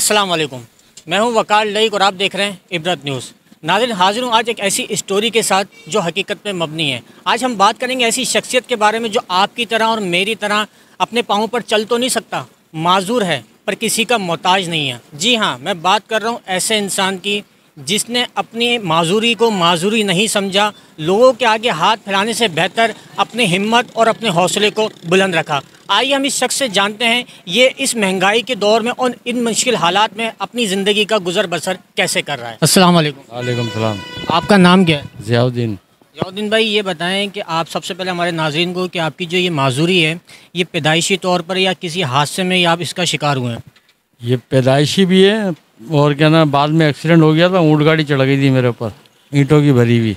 अस्सलाम वालेकुम मैं हूँ वकार लईक और आप देख रहे हैं इबरत न्यूज़। नादिन हाजिर हूँ आज एक ऐसी स्टोरी के साथ जो हकीकत में मबनी है। आज हम बात करेंगे ऐसी शख्सियत के बारे में जो आपकी तरह और मेरी तरह अपने पाँव पर चल तो नहीं सकता, माजूर है, पर किसी का मोहताज नहीं है। जी हाँ मैं बात कर रहा हूँ ऐसे इंसान की जिसने अपनी माजूरी को माजूरी नहीं समझा, लोगों के आगे हाथ फैलाने से बेहतर अपनी हिम्मत और अपने हौसले को बुलंद रखा। आइए हम इस शख्स से जानते हैं ये इस महँगाई के दौर में और इन मुश्किल हालात में अपनी ज़िंदगी का गुजर बसर कैसे कर रहा है? अस्सलाम वालेकुम वालेकुम सलाम। आपका नाम क्या है? ज़ियाउद्दीन। याउद्दीन भाई ये बताएँ कि आप सबसे पहले हमारे नाजरन को कि आपकी जो ये माजूरी है ये पैदाइशी तौर पर या किसी हादसे में या आप इसका शिकार हुए हैं? ये पैदाइशी भी है और क्या ना बाद में एक्सीडेंट हो गया था ऊँट गाड़ी चढ़ गई थी मेरे ऊपर ईंटों की भरी हुई।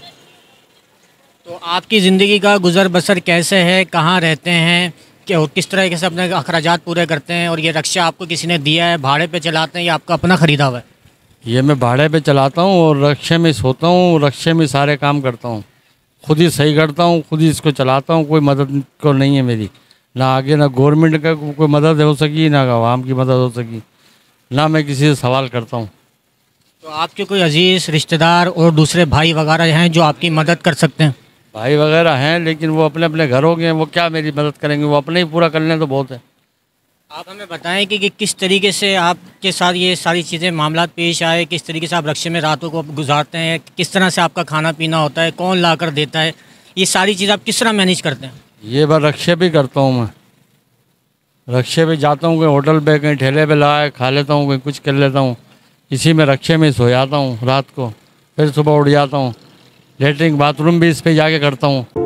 तो आपकी ज़िंदगी का गुजर बसर कैसे है कहाँ रहते हैं कि और किस तरह से अपने अखराज पूरे करते हैं और ये रक्षा आपको किसी ने दिया है? भाड़े पे चलाते हैं या आपका अपना ख़रीदा हुआ है? ये मैं भाड़े पे चलाता हूँ और रक्षे में सोता हूँ रक्षे में सारे काम करता हूँ। खुद ही सही करता हूँ खुद ही इसको चलाता हूँ कोई मदद को नहीं है मेरी। ना आगे ना गवर्नमेंट का कोई मदद हो सकी ना आवाम की मदद हो सकी। ना मैं किसी से सवाल करता हूँ। तो आपके कोई अज़ीज़ रिश्तेदार और दूसरे भाई वगैरह हैं जो आपकी मदद कर सकते हैं? भाई वगैरह हैं लेकिन वो अपने अपने घरों के हैं वो क्या मेरी मदद करेंगे? वो अपने ही पूरा कर लें तो बहुत है। आप हमें बताएँ कि, कि किस तरीके से आपके साथ ये सारी चीज़ें मामला पेश आए किस तरीके से आप रक्षे में रातों को गुजारते हैं किस तरह से आपका खाना पीना होता है कौन ला कर देता है ये सारी चीज़ आप किस तरह मैनेज करते हैं? ये बार रक्षे भी करता हूँ मैं। रक्षे पे जाता हूँ कहीं होटल पे कहीं ठेले पे लगा खा लेता हूँ कहीं कुछ कर लेता हूँ। इसी में रक्षे में सो जाता हूँ रात को फिर सुबह उठ जाता हूँ। लेटरिन बाथरूम भी इस पर जाके करता हूँ।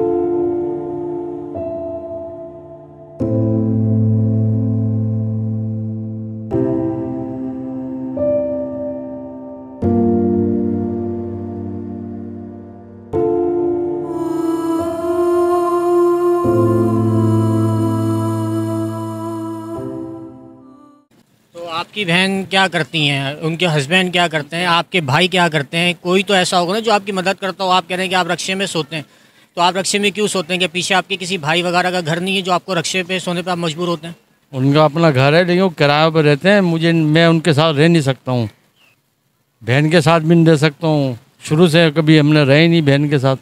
आपकी बहन क्या करती हैं? उनके हस्बैंड क्या करते हैं? आपके भाई क्या करते हैं? कोई तो ऐसा होगा ना जो आपकी मदद करता हो। आप कह रहे हैं कि आप रक्षे में सोते हैं। तो आप रक्षे में क्यों सोते हैं? कि पीछे आपके किसी भाई वगैरह का घर नहीं है जो आपको रक्षे पे सोने पे आप मजबूर होते हैं? उनका अपना घर है, लेकिन किराए पर रहते हैं। मुझे, मैं उनके साथ रह नहीं सकता हूँ। बहन के साथ भी नहीं रह सकता हूँ। शुरू से कभी हमने रहे नहीं बहन के साथ।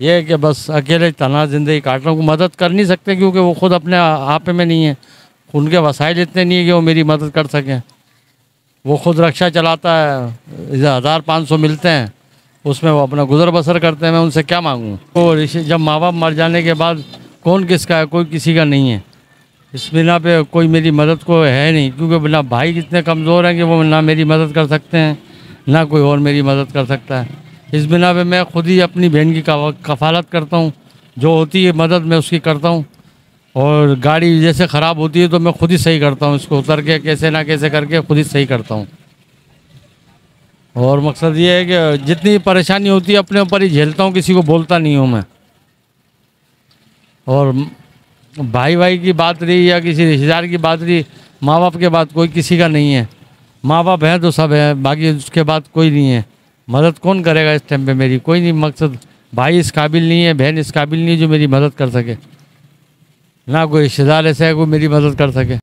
ये है कि बस अकेले तना ज़िंदगी काट रहा हूँ। मदद कर नहीं सकते क्योंकि वो खुद अपने आप में नहीं है। उनके वसाइल इतने नहीं है कि वो मेरी मदद कर सकें। वो खुद रक्षा चलाता है हज़ार पाँच सौ मिलते हैं, उसमें वो अपना गुजर बसर करते हैं, मैं उनसे क्या मांगूँ? तो जब माँ बाप मर जाने के बाद कौन किसका है, कोई किसी का नहीं है। इस बिना पे कोई मेरी मदद को है नहीं, क्योंकि बिना भाई कितने कमज़ोर हैं कि वो ना मेरी मदद कर सकते हैं, ना कोई और मेरी मदद कर सकता है। इस बिना पे मैं खुद ही अपनी बहन की कफालत करता हूँ, जो होती है मदद मैं उसकी करता हूँ। और गाड़ी जैसे ख़राब होती है तो मैं खुद ही सही करता हूँ इसको उतर के कैसे ना कैसे करके खुद ही सही करता हूँ। और मकसद ये है कि जितनी परेशानी होती है, अपने ऊपर ही झेलता हूँ, किसी को बोलता नहीं हूँ मैं। और भाई भाई की बात रही या किसी रिश्तेदार की बात रही माँ बाप के बाद कोई किसी का नहीं है। माँ बाप हैं तो सब है, बाकी उसके बाद कोई नहीं है। मदद कौन करेगा इस टाइम पे मेरी? कोई नहीं, मकसद भाई इस काबिल नहीं है, बहन इस काबिल नहीं जो मेरी मदद कर सके। ना कोई रिश्तेदार ऐसा है कोई मेरी मदद कर सके।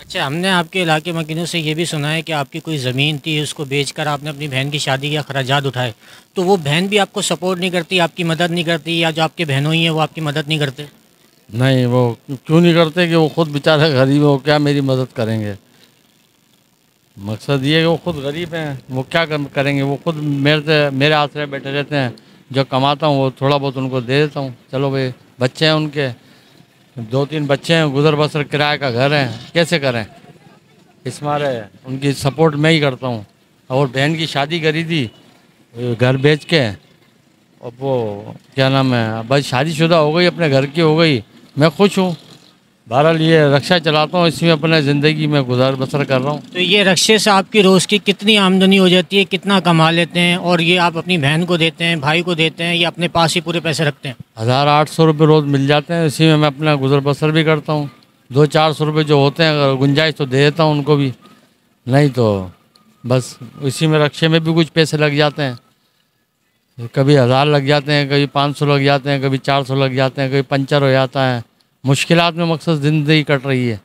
अच्छा हमने आपके इलाके मकीनों से ये भी सुना है कि आपकी कोई ज़मीन थी, उसको बेचकर आपने अपनी बहन की शादी के अखराज उठाए। तो वो बहन भी आपको सपोर्ट नहीं करती, आपकी मदद नहीं करती, या जो आपके बहनों ही हैं, वो आपकी मदद नहीं करते? नहीं, वो क्यों नहीं करते कि वो खुद बेचारे गरीब हो, क्या मेरी मदद करेंगे? मकसद ये है कि वो खुद गरीब हैं, वो क्या करेंगे? वो खुद मेरे से, मेरे आश्रय बैठे रहते हैं, जो कमाता हूँ, वो थोड़ा बहुत उनको दे देता हूँ। चलो भाई, बच्चे हैं उनके, दो तीन बच्चे हैं, गुजर बसर किराए का घर है, कैसे करें? इस मारे उनकी सपोर्ट मैं ही करता हूँ। और बहन की शादी करी थी घर बेच के, अब वो, क्या नाम है बस शादीशुदा हो गई, अपने घर की हो गई मैं खुश हूँ। बहरहाल ये रक्षा चलाता हूँ इसमें अपने ज़िंदगी में गुजार बसर कर रहा हूँ। तो ये रक्षे से आपकी रोज़ की कितनी आमदनी हो जाती है कितना कमा लेते हैं और ये आप अपनी बहन को देते हैं भाई को देते हैं या अपने पास ही पूरे पैसे रखते हैं? हज़ार आठ सौ रुपये रोज़ मिल जाते हैं इसी में मैं अपना गुजर बसर भी करता हूँ। दो चार सौ रुपये जो होते हैं अगर गुंजाइश तो दे देता हूँ उनको भी। नहीं तो बस इसी में रक्षे में भी कुछ पैसे लग जाते हैं। कभी हज़ार लग जाते हैं कभी पाँच सौ लग जाते हैं कभी चार सौ लग जाते हैं कभी पंचर हो जाता है। मुश्किलात में मकसद ज़िंदगी कट रही है।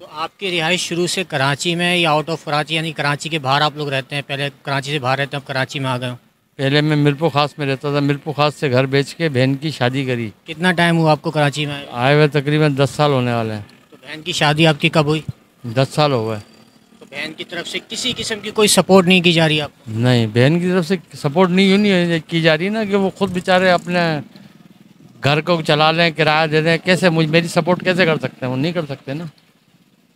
तो आपकी रिहाइश शुरू से कराची में या आउट ऑफ़ कराची यानी कराची के बाहर आप लोग रहते हैं? पहले कराची से बाहर रहते हैं अब कराची में आ गए पहले मैं मिरपो खास में रहता था। मिरपो खास से घर बेच के बहन की शादी करी। कितना टाइम हुआ आपको कराची में? आए? आए हुए तकरीबन दस साल होने वाले हैं। तो बहन की शादी आपकी कब हुई? दस साल हो गए। तो बहन की तरफ़ से किसी किस्म की कोई सपोर्ट नहीं की जा रही आप? नहीं बहन की तरफ़ से सपोर्ट नहीं यूँ नहीं की जा रही ना कि वो खुद बेचारे अपने घर को चला लें किराया दे दें कैसे मुझ मेरी सपोर्ट कैसे कर सकते हैं? वो नहीं कर सकते ना।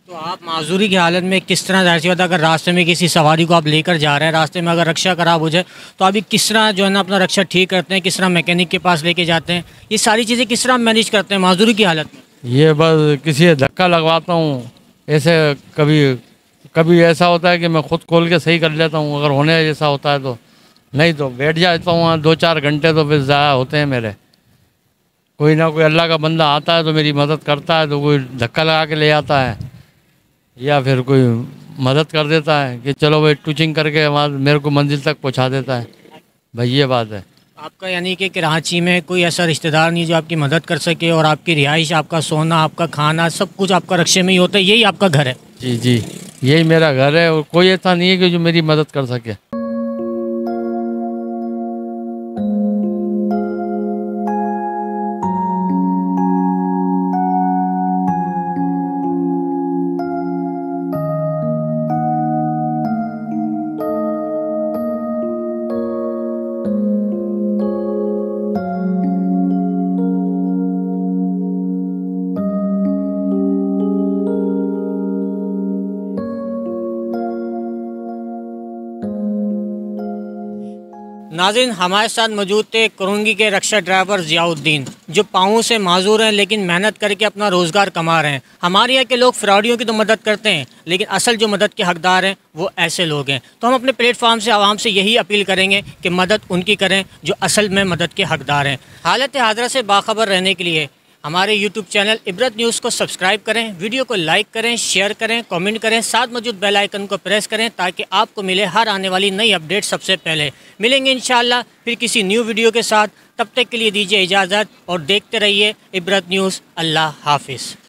तो आप माजूरी की हालत में किस तरह ज़ाहिर सी बात है, अगर रास्ते में किसी सवारी को आप लेकर जा रहे हैं रास्ते में अगर रक्षा खराब हो जाए तो अभी किस तरह जो है ना अपना रक्षा ठीक करते हैं किस तरह मैकेनिक के पास लेके जाते हैं ये सारी चीज़ें किस तरह मैनेज करते हैं माजूरी की हालत में? ये बस किसी धक्का लगवाता हूँ ऐसे कभी कभी ऐसा होता है कि मैं खुद खोल के सही कर लेता हूँ अगर होने जैसा होता है तो। नहीं तो बैठ जाता हूँ दो चार घंटे तो फिर ज़ाया होते हैं मेरे। कोई ना कोई अल्लाह का बंदा आता है तो मेरी मदद करता है तो कोई धक्का लगा के ले आता है। या फिर कोई मदद कर देता है कि चलो भाई टूचिंग करके वहाँ मेरे को मंजिल तक पहुँचा देता है। भाई ये बात है। आपका यानी कि कराची में कोई ऐसा रिश्तेदार नहीं जो आपकी मदद कर सके और आपकी रिहाइश आपका सोना आपका खाना सब कुछ आपका रक्षे में ही होता है यही आपका घर है? जी जी यही मेरा घर है और कोई ऐसा नहीं है कि जो मेरी मदद कर सके। नाजिन, हमारे साथ मौजूद थे करंगी के रक्षा ड्राइवर ज़ियाउद्दीन, जो पाँव से माजूर हैं, लेकिन मेहनत करके अपना रोज़गार कमा रहे हैं। हमारे यहाँ के लोग फ्रॉडियों की तो मदद करते हैं, लेकिन असल जो मदद के हकदार हैं, वो ऐसे लोग हैं। तो हम अपने प्लेटफॉर्म से, आवाम से यही अपील करेंगे कि मदद उनकी करें, जो असल में मदद के हकदार हैं। हालत हाजरा से बाखबर रहने के लिए हमारे यूट्यूब चैनल इब्रत न्यूज़ को सब्सक्राइब करें, वीडियो को लाइक करें, शेयर करें, कमेंट करें, साथ मौजूद बेल आइकन को प्रेस करें ताकि आपको मिले हर आने वाली नई अपडेट सबसे पहले। मिलेंगे इन फिर किसी न्यू वीडियो के साथ। तब तक के लिए दीजिए इजाज़त और देखते रहिए इब्रत न्यूज़। अल्लाह हाफिज़।